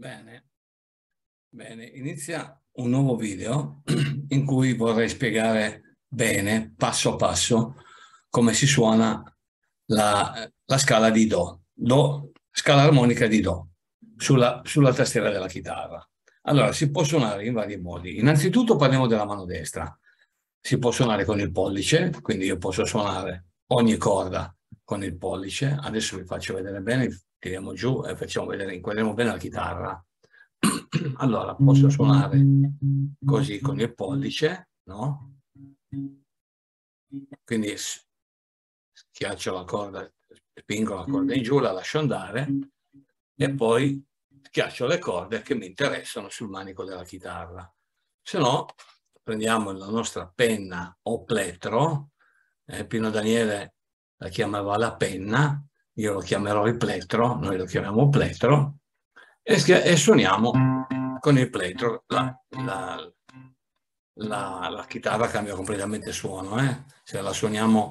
Bene, bene, inizia un nuovo video in cui vorrei spiegare bene, passo passo, come si suona la, la scala di Do, Do, scala armonica di Do, sulla, sulla tastiera della chitarra. Allora, si può suonare in vari modi. Innanzitutto parliamo della mano destra. Si può suonare con il pollice, quindi io posso suonare ogni corda con il pollice. Adesso vi faccio vedere bene, tiriamo giù e facciamo vedere, inquadriamo bene la chitarra. allora, posso suonare così con il pollice, no? Quindi schiaccio la corda, spingo la corda in giù, la lascio andare e poi schiaccio le corde che mi interessano sul manico della chitarra. Se no, prendiamo la nostra penna o plettro, eh, Pino Daniele la chiamava la penna, io lo chiamerò il plettro, noi lo chiamiamo plettro, e, e suoniamo con il plettro. La, la, la, la, chitarra cambia completamente suono, eh? se la suoniamo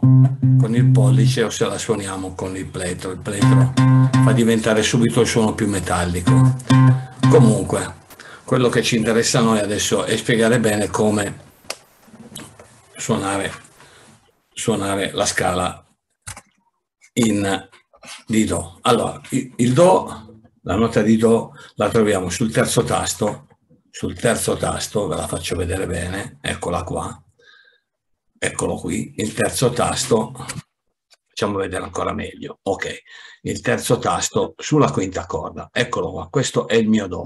con il pollice o se la suoniamo con il plettro. Il plettro fa diventare subito il suono più metallico. Comunque, quello che ci interessa a noi adesso è spiegare bene come suonare, suonare la scala in di Do. Allora, il Do, la nota di Do la troviamo sul terzo tasto, sul terzo tasto, ve la faccio vedere bene, eccola qua, eccolo qui, il terzo tasto, facciamo vedere ancora meglio, ok, il terzo tasto sulla quinta corda, eccolo qua, questo è il mio Do,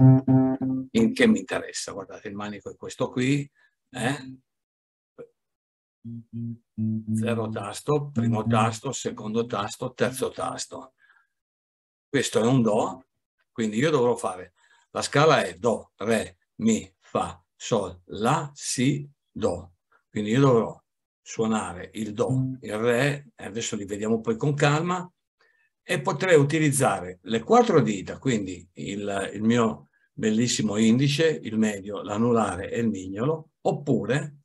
in che mi interessa, guardate il manico è questo qui, eh? Zero tasto, primo tasto, secondo tasto, terzo tasto. Questo è un Do, quindi io dovrò fare, la scala è Do, Re, Mi, Fa, Sol, La, Si, Do. Quindi io dovrò suonare il Do, il Re, adesso li vediamo poi con calma, e potrei utilizzare le quattro dita, quindi il, il mio bellissimo indice, il medio, l'anulare e il mignolo, oppure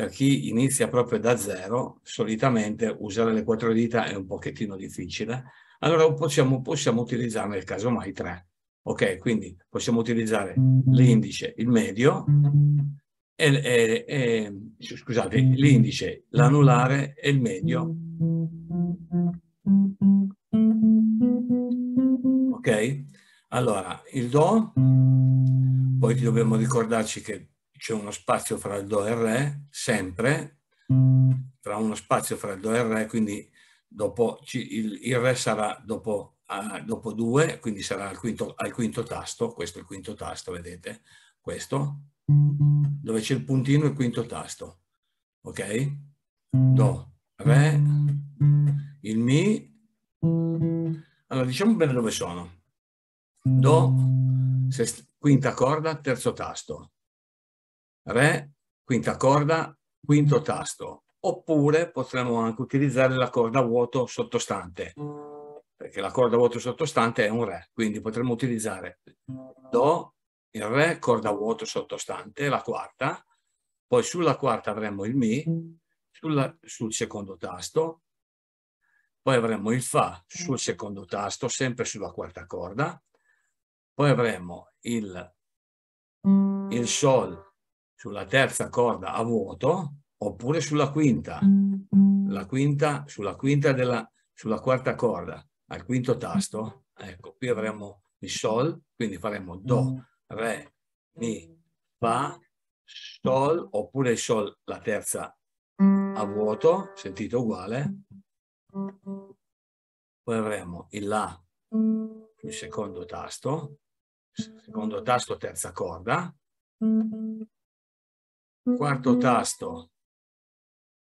per chi inizia proprio da zero, solitamente usare le quattro dita è un pochettino difficile, allora possiamo, possiamo utilizzare nel caso mai tre. Ok, quindi possiamo utilizzare l'indice, il medio, e, e, e, scusate, l'indice, l'anulare e il medio. Ok? Allora, il Do, poi dobbiamo ricordarci che c'è uno spazio fra il Do e il Re, sempre, tra uno spazio fra il Do e il Re, quindi dopo, il, il Re sarà dopo, uh, dopo due, quindi sarà al quinto, al quinto tasto, questo è il quinto tasto, vedete? Questo, dove c'è il puntino il quinto tasto, ok? Do, Re, il Mi, allora diciamo bene dove sono. Do, quinta corda, terzo tasto. Re, quinta corda, quinto tasto. Oppure potremmo anche utilizzare la corda vuoto sottostante, perché la corda vuoto sottostante è un Re, quindi potremmo utilizzare Do, il Re, corda vuoto sottostante, la quarta, poi sulla quarta avremo il Mi, sulla, sul secondo tasto, poi avremo il Fa sul secondo tasto, sempre sulla quarta corda, poi avremo il, il Sol sulla terza corda a vuoto oppure sulla quinta, la quinta sulla quinta della, sulla quarta corda al quinto tasto. Ecco, qui avremo il Sol, quindi faremo Do, Re, Mi, Fa, Sol, oppure il Sol, la terza a vuoto, sentite uguale. Poi avremo il La, il secondo tasto, secondo tasto, terza corda, quarto tasto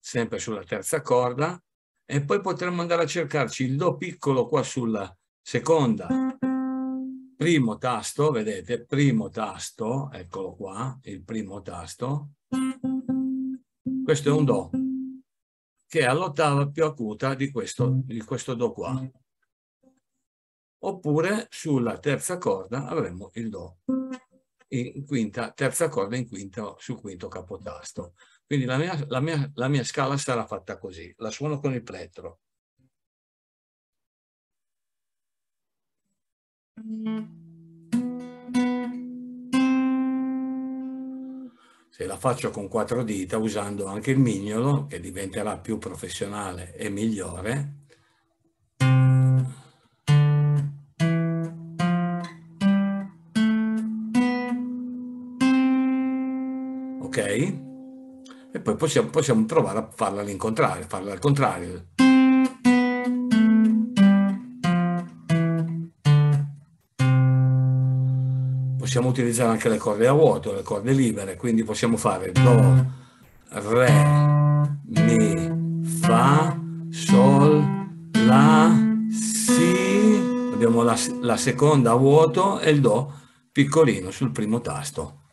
sempre sulla terza corda e poi potremmo andare a cercarci il Do piccolo qua sulla seconda, primo tasto, vedete, primo tasto, eccolo qua, il primo tasto, questo è un Do, che è all'ottava più acuta di questo, di questo Do qua. Oppure sulla terza corda avremo il Do in quinta, terza corda in quinto sul quinto capotasto. Quindi la mia, la, mia, la mia scala sarà fatta così, la suono con il plettro. Se la faccio con quattro dita usando anche il mignolo, che diventerà più professionale e migliore, poi possiamo, possiamo provare a farla all'incontrario farla al contrario possiamo utilizzare anche le corde a vuoto, le corde libere, quindi possiamo fare Do, Re, Mi, Fa, Sol, La, Si, abbiamo la, la seconda a vuoto e il Do piccolino sul primo tasto.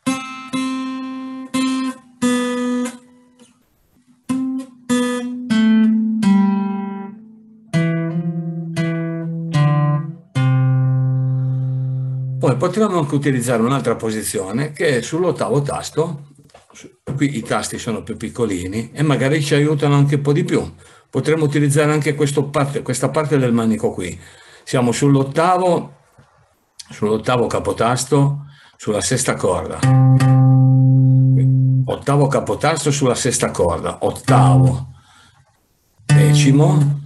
Poi potremmo anche utilizzare un'altra posizione che è sull'ottavo tasto, qui i tasti sono più piccolini e magari ci aiutano anche un po' di più. Potremmo utilizzare anche parte, questa parte del manico qui. Siamo sull'ottavo, sull'ottavo capotasto, sulla sesta corda. Ottavo capotasto sulla sesta corda, ottavo, decimo,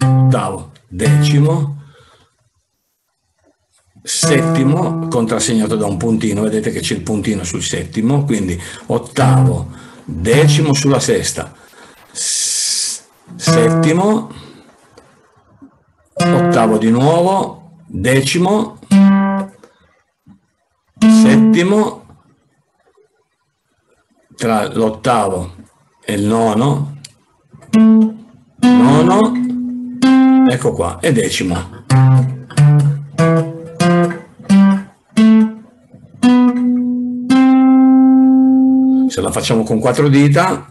ottavo, decimo, settimo contrassegnato da un puntino, vedete che c'è il puntino sul settimo, quindi ottavo, decimo sulla sesta, settimo, ottavo di nuovo, decimo, settimo, tra l'ottavo e il nono, nono, ecco qua, e decimo. Se la facciamo con quattro dita.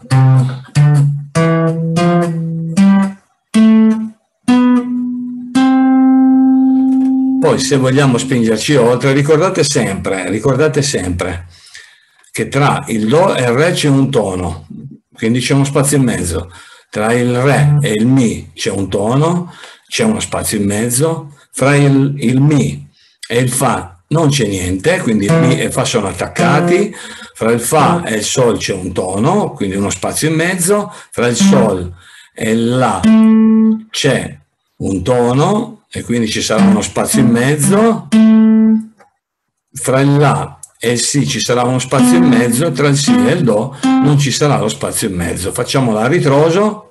Poi se vogliamo spingerci oltre ricordate sempre ricordate sempre che tra il do e il re c'è un tono quindi c'è uno spazio in mezzo. Tra il re e il mi c'è un tono c'è uno spazio in mezzo. Fra il, il mi e il fa non c'è niente, quindi Mi e Fa sono attaccati, fra il Fa e il Sol c'è un tono, quindi uno spazio in mezzo, fra il Sol e il La c'è un tono e quindi ci sarà uno spazio in mezzo, fra il La e il Si ci sarà uno spazio in mezzo, tra il Si e il Do non ci sarà lo spazio in mezzo. Facciamola a ritroso.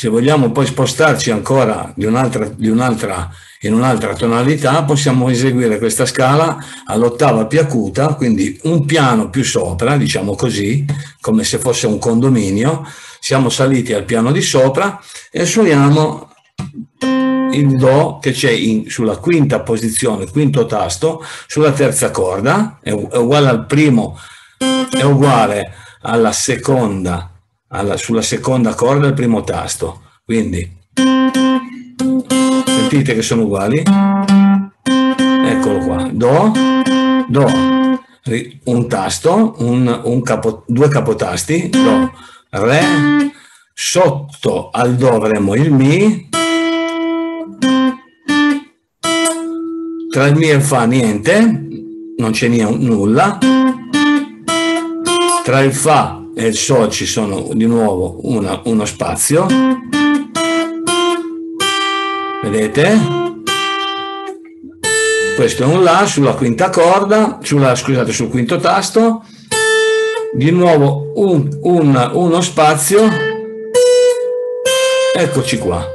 Se vogliamo poi spostarci ancora di un'altra, di un'altra, in un'altra tonalità, possiamo eseguire questa scala all'ottava più acuta, quindi un piano più sopra, diciamo così, come se fosse un condominio. Siamo saliti al piano di sopra e suoniamo il Do che c'è sulla quinta posizione, quinto tasto, sulla terza corda, è, è uguale al primo, è uguale alla seconda alla, sulla seconda corda del primo tasto. Quindi sentite che sono uguali. Eccolo qua. Do, Do, un tasto, un, un capo, due capotasti, Do, Re, sotto al Do avremo il Mi, tra il Mi e il Fa niente, non c'è nulla, tra il Fa il Sol ci sono di nuovo una, uno spazio. Vedete? Questo è un La sulla quinta corda, sulla, scusate, sul quinto tasto. Di nuovo un, un, uno spazio. Eccoci qua.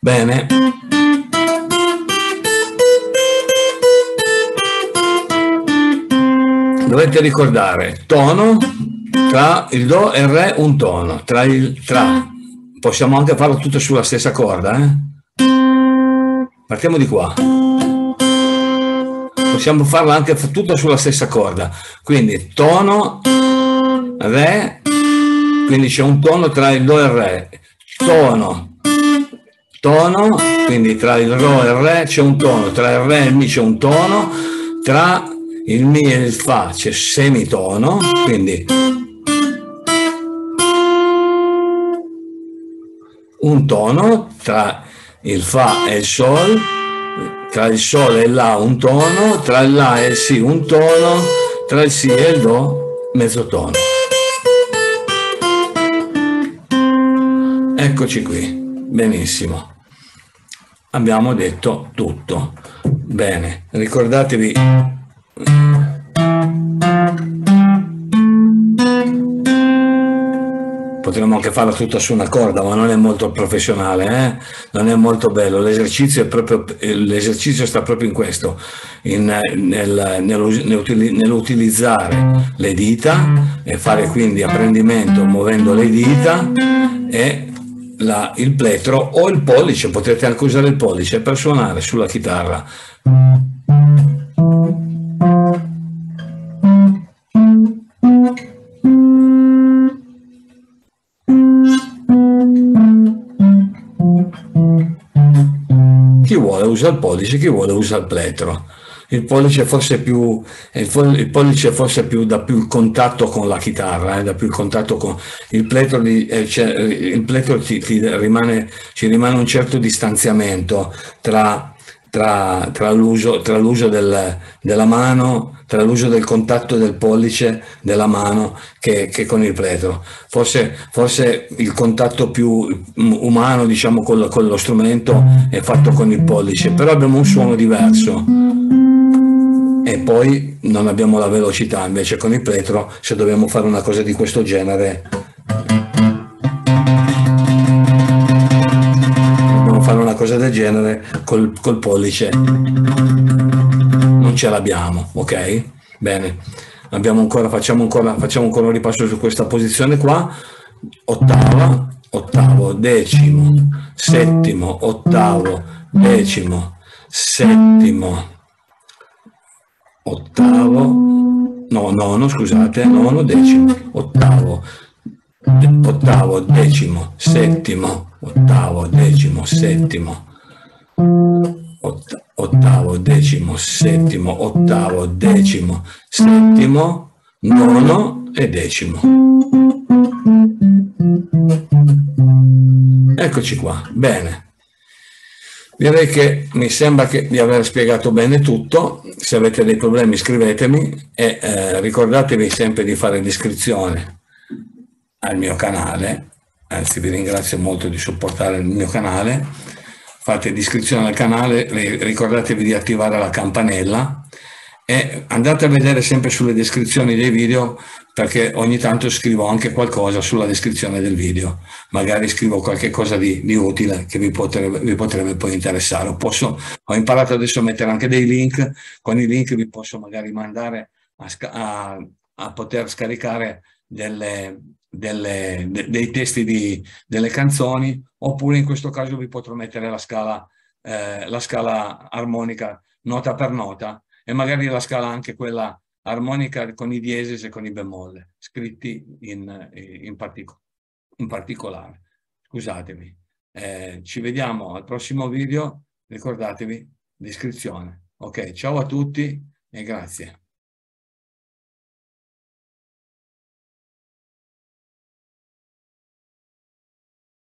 Bene. Dovete ricordare tono tra il do e il re un tono tra il tra. Possiamo anche farlo tutto sulla stessa corda eh? partiamo di qua. Possiamo farlo anche tutto sulla stessa corda. Quindi tono re quindi c'è un tono tra il do e il re. Tono tono quindi tra il ro e il re c'è un tono tra il re e il mi c'è un tono tra il Mi e il Fa c'è semitono, quindi un tono tra il Fa e il Sol, tra il Sol e il La un tono, tra il La e il Si un tono, tra il Si e il Do mezzo tono. Eccoci qui, benissimo. Abbiamo detto tutto. Bene, ricordatevi potremmo anche farla tutta su una corda, ma non è molto professionale, eh? non è molto bello. L'esercizio, l'esercizio sta proprio in questo, in, nel, nell'utilizzare le dita e fare quindi apprendimento muovendo le dita e la, il plettro o il pollice, potrete anche usare il pollice per suonare sulla chitarra. Usa il pollice, chi vuole usa il plettro. Il pollice forse più, il pollice forse più da più il contatto con la chitarra, eh, da più il contatto con il plettro, eh, cioè, il plettro ti, ti rimane, ci rimane un certo distanziamento tra tra, tra l'uso, tra l'uso del, della mano, tra l'uso del contatto del pollice della mano che, che con il pletro. Forse, forse, il contatto più umano, diciamo, con, con lo strumento è fatto con il pollice, però abbiamo un suono diverso e poi non abbiamo la velocità, invece con il pletro se dobbiamo fare una cosa di questo genere cosa del genere col, col pollice. Non ce l'abbiamo, ok? Bene, abbiamo ancora, facciamo, ancora, facciamo ancora un ripasso su questa posizione qua, ottava, ottavo, decimo, settimo, ottavo, decimo, settimo, ottavo, no, nono, scusate, nono, decimo, ottavo, ottavo, decimo, settimo, ottavo, decimo, settimo, ottavo, decimo, settimo, ottavo, decimo, settimo, nono e decimo. Eccoci qua, bene. Direi che mi sembra che di aver spiegato bene tutto, se avete dei problemi scrivetemi e eh, ricordatevi sempre di fare l'iscrizione al mio canale anzi vi ringrazio molto di supportare il mio canale, fate l'iscrizione al canale, ricordatevi di attivare la campanella e andate a vedere sempre sulle descrizioni dei video perché ogni tanto scrivo anche qualcosa sulla descrizione del video, magari scrivo qualche cosa di, di utile che vi potrebbe, vi potrebbe, poi interessare. Posso, ho imparato adesso a mettere anche dei link, con i link vi posso magari mandare a, a, a poter scaricare delle, delle, de, dei testi di, delle canzoni, oppure in questo caso vi potrò mettere la scala, eh, la scala armonica nota per nota e magari la scala anche quella armonica con i diesis e con i bemolle, scritti in, in, partico, in particolare. Scusatemi. Eh, ci vediamo al prossimo video, ricordatevi l'iscrizione. Ok, ciao a tutti e grazie.